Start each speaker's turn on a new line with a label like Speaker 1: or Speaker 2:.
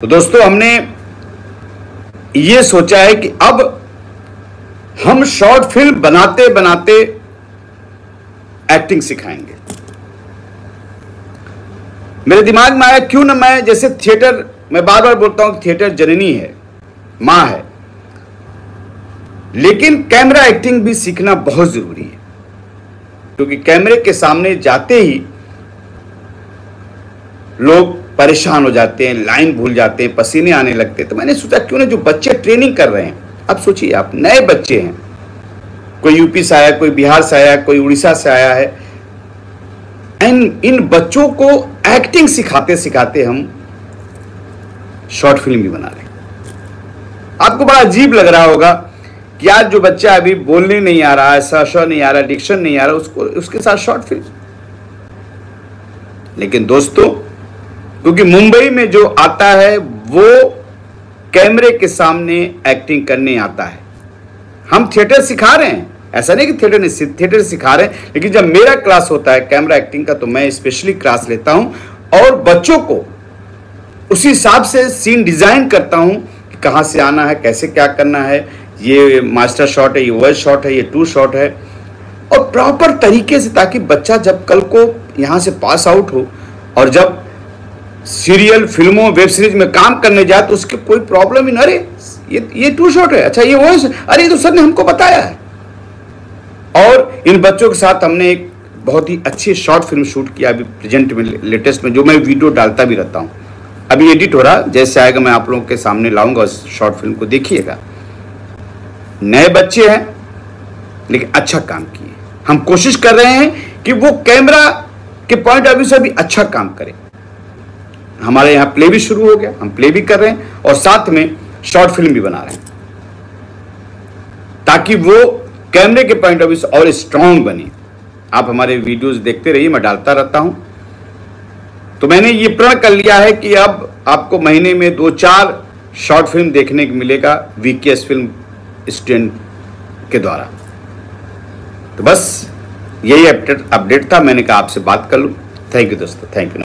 Speaker 1: तो दोस्तों, हमने ये सोचा है कि अब हम शॉर्ट फ़िल्म बनाते बनाते एक्टिंग सिखाएँगे। मेरे दिमाग में आया, क्यों ना मैं जैसे थिएटर, मैं बार बार बोलता हूँ थिएटर जननी है, माँ है। लेकिन कैमरा एक्टिंग भी सीखना बहुत ज़रूरी है, क्योंकि कैमरे के सामने जाते ही लोग परेशान हो जाते हैं, लाइन भूल जाते हैं, पसीने आने लगते हैं। तो मैंने सोचा, क्यों ना जो बच्चे ट्रेनिंग कर रहे हैं, अब सोचिए, आप नए बच्चे हैं। कोई यूपी से आया, कोई बिहार से आया, कोई उड़ीसा से आया है। इन इन बच्चों को एक्टिंग सिखाते सिखाते हम शॉर्ट फ़िल्म भी बना रहे आपको बड़ा अजीब लग रहा होगा कि आज जो बच्चा अभी बोलने नहीं आ रहा है स नहीं आ रहा डिक्शन नहीं आ रहा, उसको, उसके साथ शॉर्ट फ़िल्म लेकिन दोस्तों क्योंकि मुंबई में जो आता है, वो कैमरे के सामने एक्टिंग करने आता है। हम थिएटर सिखा रहे हैं। ऐसा नहीं कि थिएटर नहीं थिएटर सिखा रहे हैं। लेकिन जब मेरा क्लास होता है कैमरा एक्टिंग का तो मैं स्पेशली क्लास लेता हूँ। और बच्चों को उसी हिसाब से सीन डिज़ाइन करता हूँ कि कहाँ से आना है, कैसे क्या करना है। ये मास्टर शॉट है, ये वर्ड शॉट है, ये टू शॉट है। और प्रॉपर तरीके से ताकि बच्चा जब कल को यहाँ से पास आउट हो, और जब सीरियल फ़िल्मों, वेब सीरीज़ में काम करने जाए तो उसके कोई प्रॉब्लम ही ना अरे ये ये टू शॉट है। अच्छा ये वॉइस अरे, ये तो सर ने हमको बताया है। और इन बच्चों के साथ हमने एक बहुत ही अच्छी शॉर्ट फ़िल्म शूट किया अभी प्रेजेंट में, लेटेस्ट में, जो मैं वीडियो डालता भी रहता हूँ। अभी एडिट हो रहा, जैसे आएगा मैं आप लोगों के सामने लाऊँगा उस शॉर्ट फ़िल्म को, देखिएगा। नए बच्चे हैं, लेकिन अच्छा काम किए। हम कोशिश कर रहे हैं कि वो कैमरा के पॉइंट ऑफ़ व्यू से भी अच्छा काम करें। हमारे यहाँ प्ले भी शुरू हो गया, हम प्ले भी कर रहे हैं और साथ में शॉर्ट फ़िल्म भी बना रहे हैं। ताकि वो कैमरे के पॉइंट ऑफ़ व्यू और स्ट्रांग बने। आप हमारे वीडियोस देखते रहिए, मैं डालता रहता हूँ। तो मैंने ये प्रण कर लिया है कि अब आपको महीने में दो चार शॉर्ट फ़िल्म देखने को मिलेगा वीकेएस फ़िल्म स्टूडेंट के द्वारा। तो बस यही अपडेट अपडेट था, मैंने कहा आपसे बात कर लूँ। थैंक यू दोस्तों थैंक यू